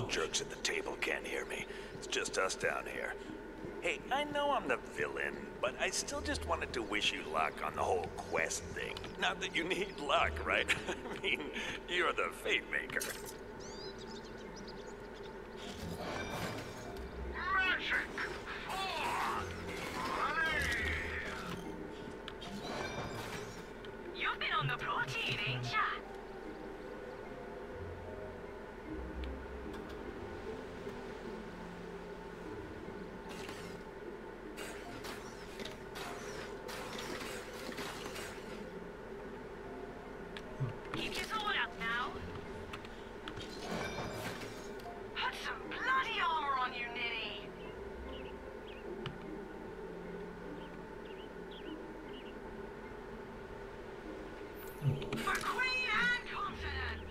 those jerks at the table can't hear me. It's just us down here. Hey, I know I'm the villain, but I still just wanted to wish you luck on the whole quest thing. Not that you need luck, right? I mean, you're the fate maker. Magic! Four! You've been on the protein, ain't ya? Keep your sword up now. Put some bloody armor on you, Nitty. For queen and confidence.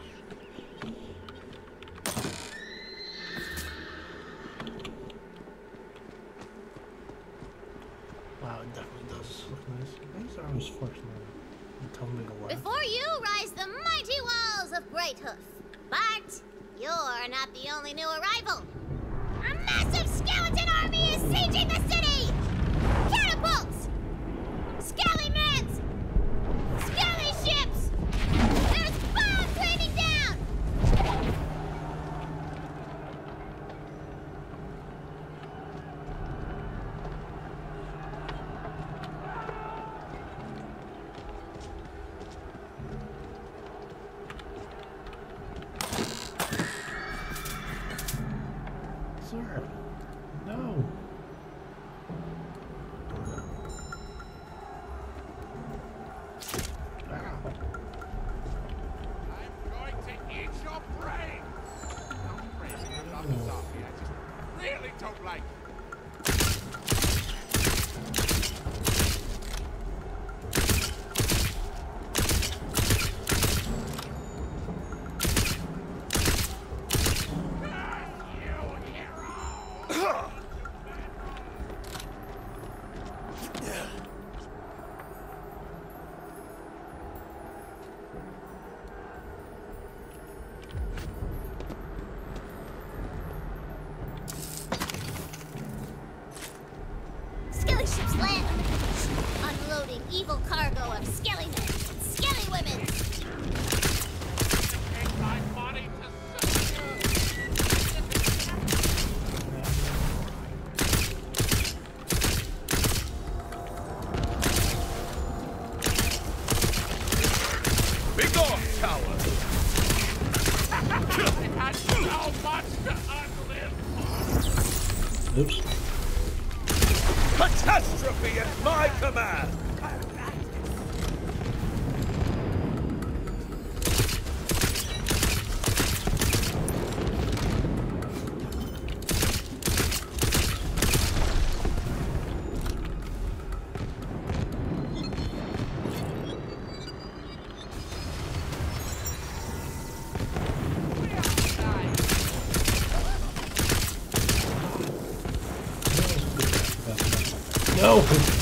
Wow, it definitely does look nice. These are always fortunate. And tell me to laugh. Before you rise the mighty But you're not the only new arrival. A massive skeleton army is sieging the city! Catapults! Scallymans! Evil cargo of skelly No!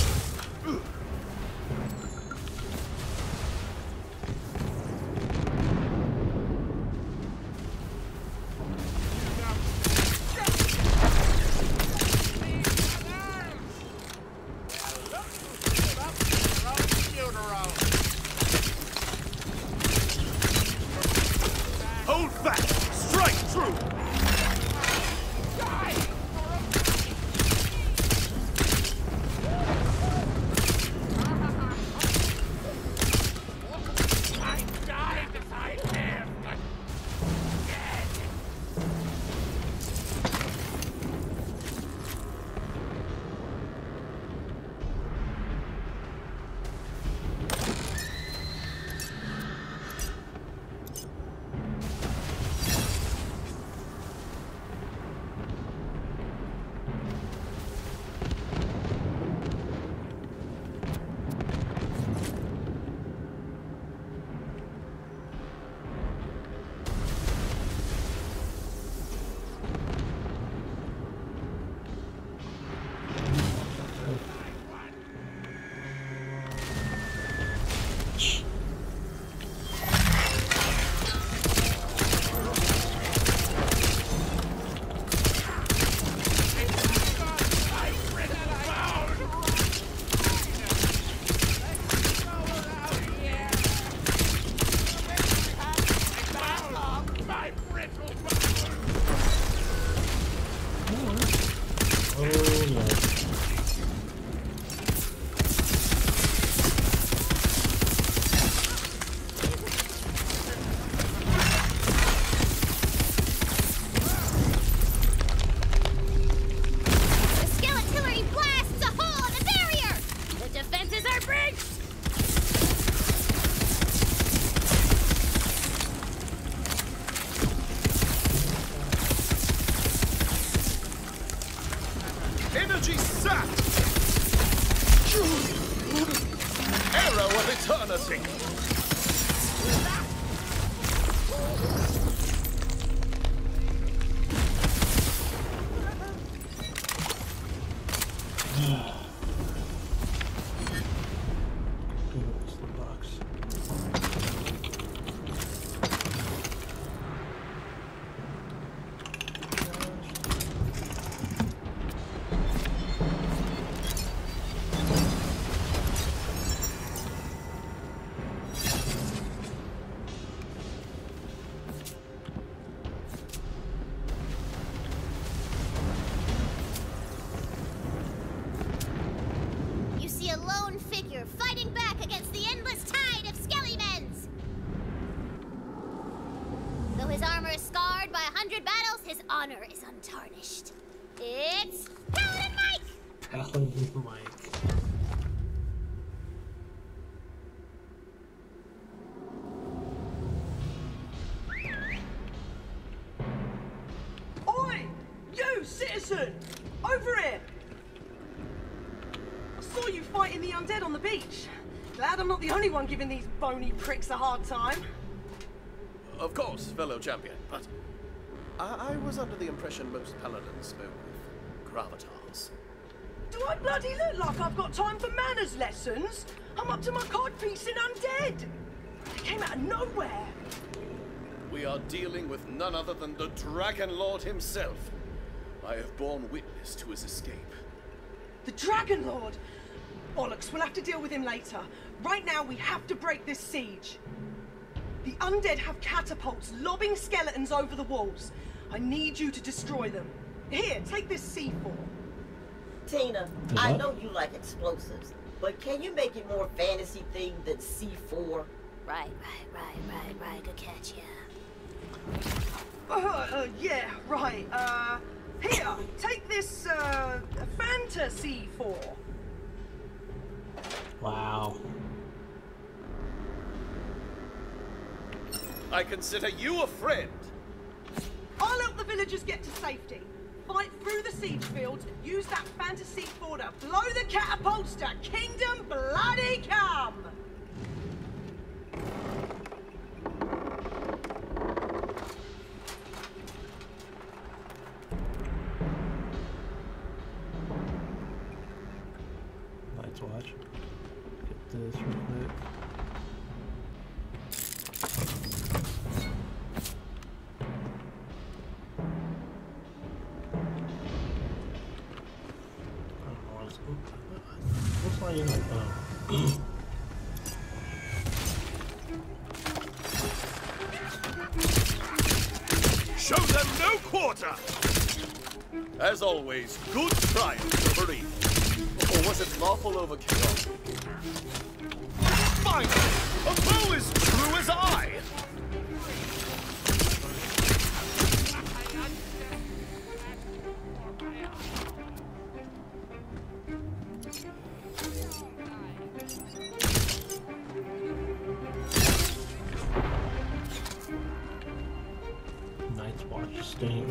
Mike! Paladin Oi! You, citizen! Over here! I saw you fighting the undead on the beach. Glad I'm not the only one giving these bony pricks a hard time. Of course, fellow champion, but I, I was under the impression most paladins spoke with gravitas. Bloody look like I've got time for manners lessons? I'm up to my codpiece in undead! They came out of nowhere! We are dealing with none other than the Dragon Lord himself. I have borne witness to his escape. The Dragon Lord! Bollocks, we'll have to deal with him later. Right now, we have to break this siege. The undead have catapults lobbing skeletons over the walls. I need you to destroy them. Here, take this C4. Tina, Is I know you like explosives, but can you make it more fantasy themed than C4? Right, right, right, right, right. Good catch, yeah. Uh, uh, yeah, right. Uh, here, take this, uh, fantasy 4. Wow. I consider you a friend. I'll help the villagers get to safety. Fight through the siege fields, use that fantasy 4 to blow the catapults to Kingdom Bloody Come! Quarter! As always, good triumph oh, over evil. Or was it lawful overkill? Finally, a foe as true as I! Staying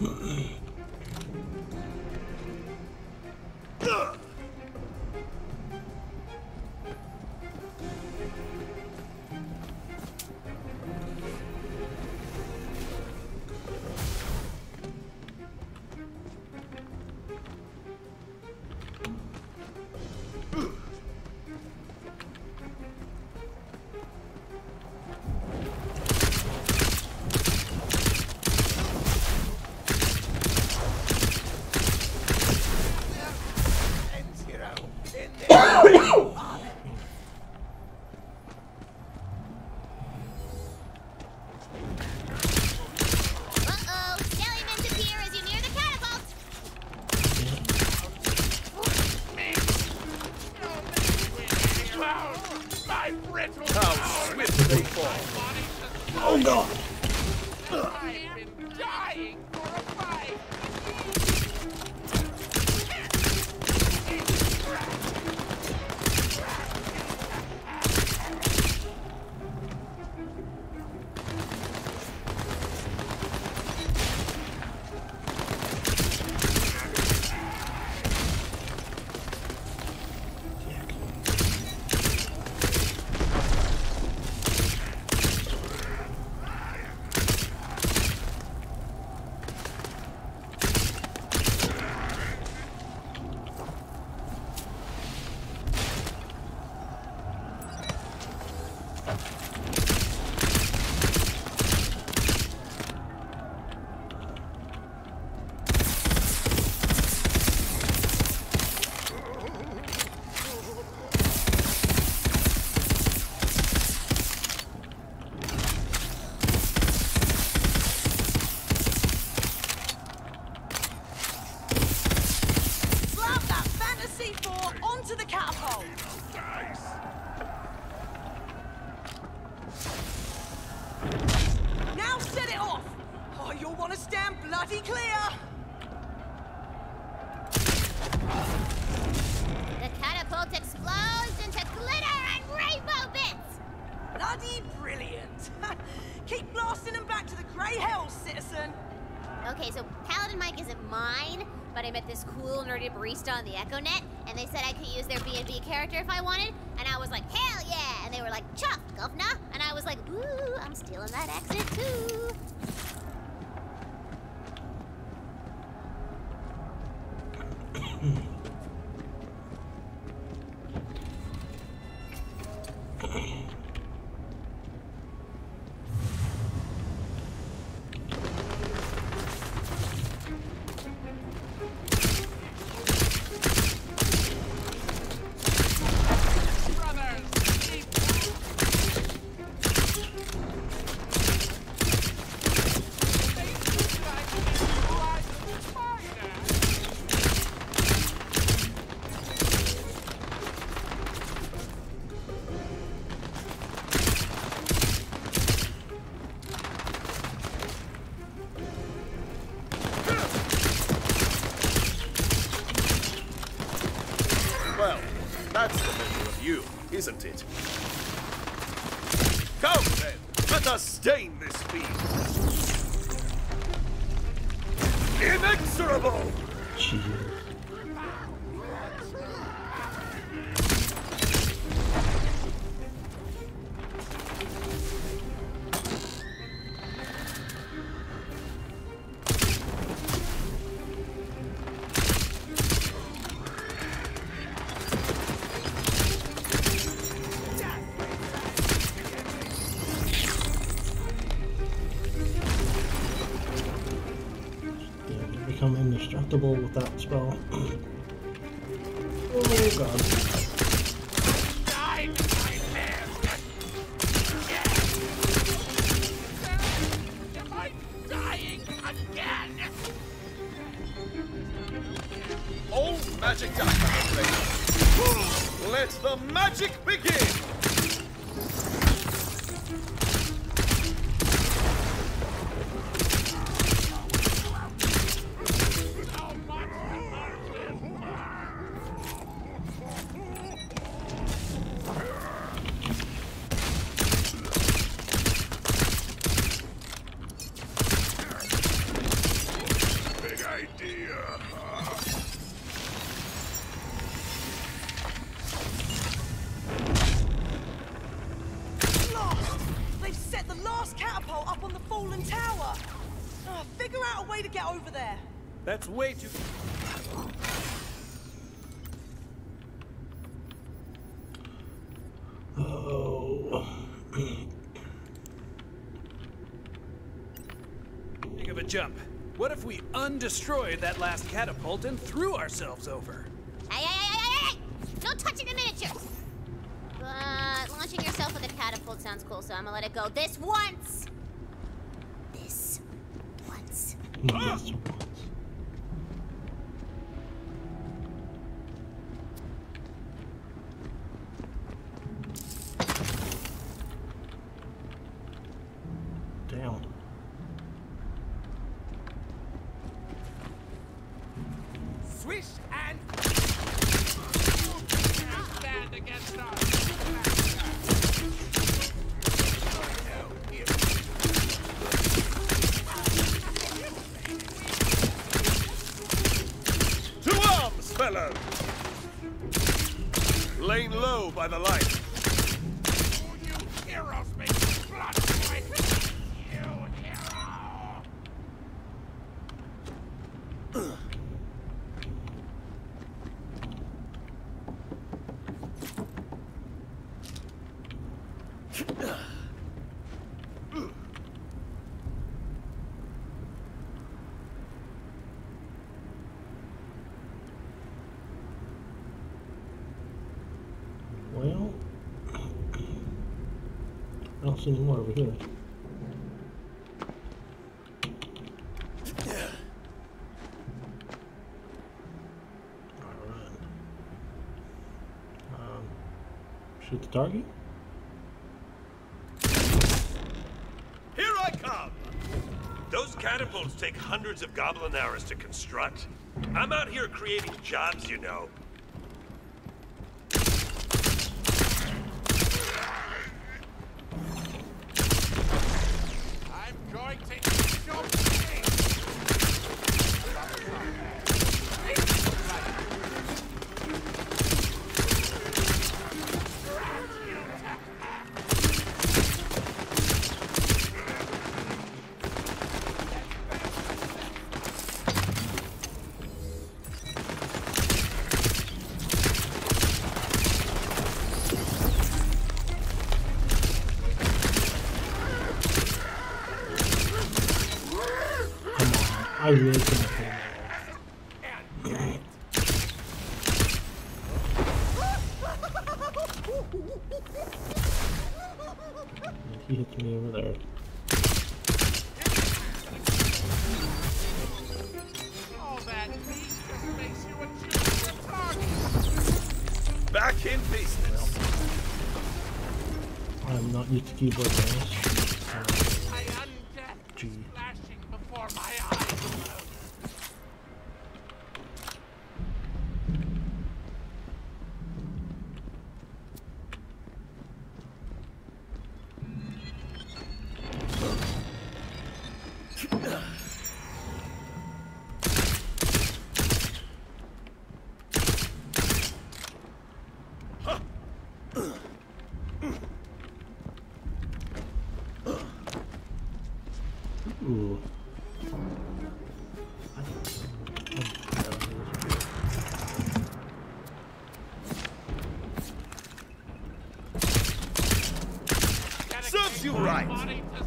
Mm-hmm. on the EchoNet, and they said I could use their B&B character if I wanted, and I was like, hell yeah! And they were like, chuck, governor! And I was like, ooh, I'm stealing that accent too! you, isn't it? Come then, let us stain this field. Inexorable! Jesus. Become indestructible with that spell. oh god. Jump. What if we undestroyed that last catapult and threw ourselves over? Hey, hey, hey, hey, hey! No touching the miniatures! But launching yourself with a catapult sounds cool, so I'm gonna let it go this once! This once. Yes. this and stand against us. To arms, fellow! Laying low by the light. You heroes make blood boy. You hero. Well, I don't see any more over here. Alright. Um, shoot the target? Here I come! Those catapults take hundreds of goblin hours to construct. I'm out here creating jobs, you know. I really hit. He hits me over there. All that meat makes you a target. Back in business. I'm not used to keyboard mouse. My undeath right.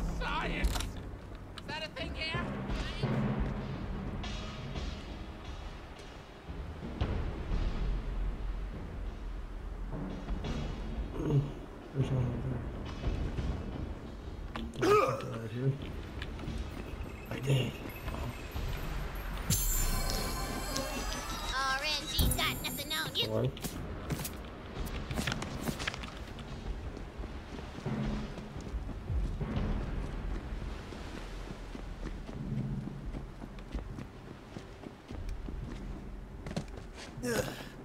I